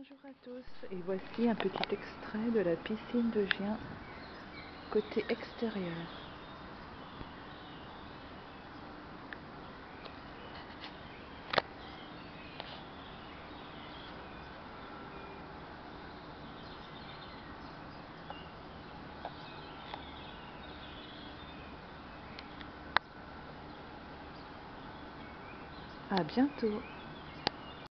Bonjour à tous et voici un petit extrait de la piscine de Gien côté extérieur. À bientôt